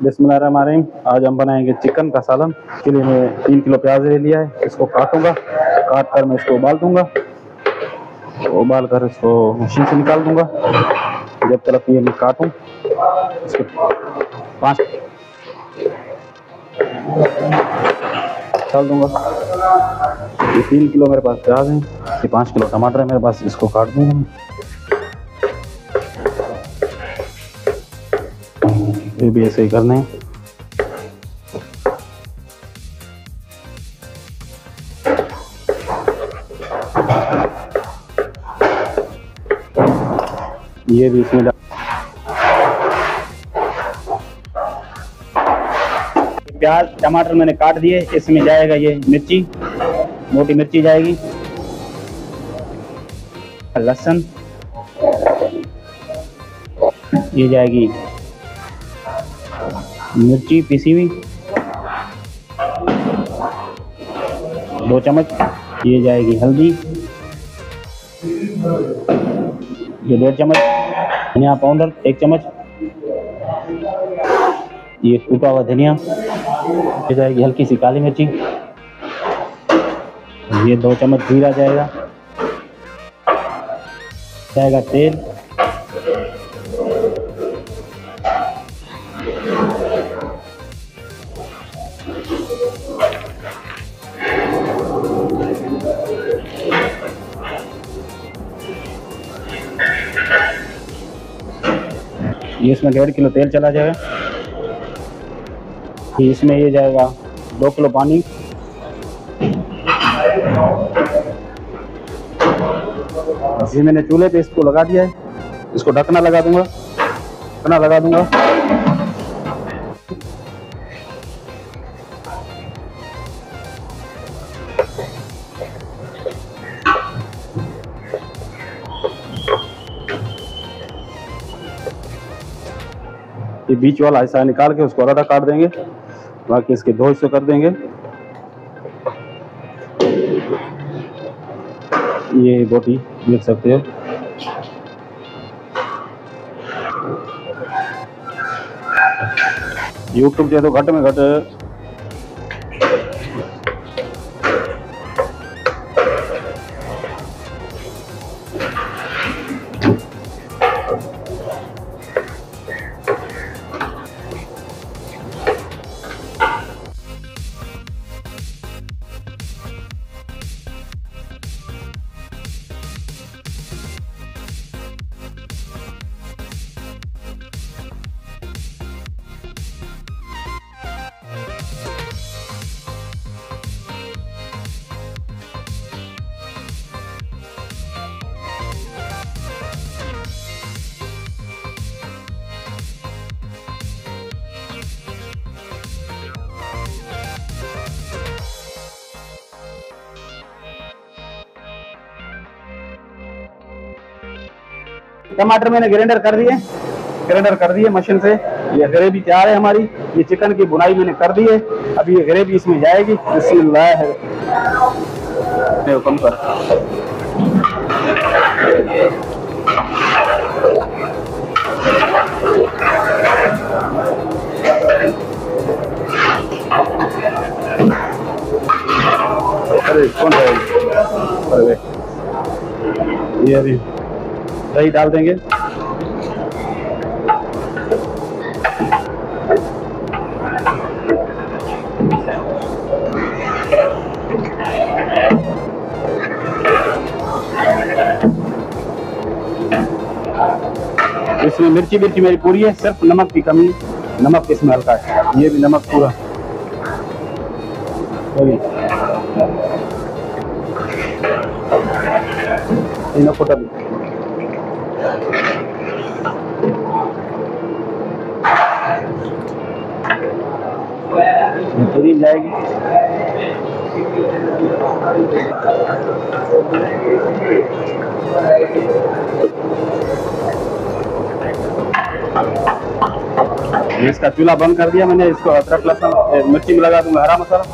बिस्मिल्लाहिर्रहमानिर्रहीम। आज हम बनाएँगे चिकन का सालन। के लिए मैं तीन किलो प्याज ले लिया है। इसको काटूँगा। काट कर मैं इसको उबाल दूँगा। उबाल कर इसको मशीन से निकाल दूँगा। जब तक ये मैं काटूं। इसके पाँच डाल दूँगा। ये तीन किलो मेरे पास प्याज है। ये पाँच किलो टमाटर है मेरे पास। इसको काट दूँगा। ये भी ऐसे ही करने हैं ये भी इसमें प्याज, टमाटर मैंने काट दिए, इसमें जाएगा ये मिर्ची। मोटी मिर्ची जाएगी। लहसुन। ये जाएगी मिर्ची पीसी हुई। दो चम्मच, ये जाएगी हल्दी। ये डेढ़ चम्मच, धनिया पाउडर, एक चम्मच। ये टूटा हुआ धनिया, ये जाएगी हल्की सी काली मिर्ची। ये दो चम्मच जीरा जाएगा। जाएगा तेल। ये इसमें डेढ़ किलो तेल चला जाएगा फिर इसमें ये जाएगा दो किलो पानी। ये मैंने चूल्हे पे इसको लगा दिया है। इसको ढकना लगा दूँगा। ढकना लगा दूँगा। ये बीच वाला हिस्सा निकाल के उसको अलग काट देंगे। बाकी इसके दो हिस्से कर देंगे। ये बोटी देख सकते हो। यूट्यूब जो तो घट में घट टमाटर मैंने ग्राइंडर कर दिए ग्राइंडर कर दिए मशीन से। ये ग्रेवी तैयार है हमारी। ये चिकन की बुनाई मैंने कर दी है। अभी ये ग्रेवी इसमें जाएगी। है कम कर। अरे कौन है? अरे ये अभी दही डाल देंगे। इसमें मिर्ची मिर्ची मेरी पूरी है, सिर्फ़ नमक की कमी, नमक इसमें हल्का है। ये भी नमक पूरा। इन पूरी जाएगी इसका चूल्हा बंद कर दिया मैंने, इसको अदरक लहसुन मिर्ची में लगा दूँगा, हरा मसाला।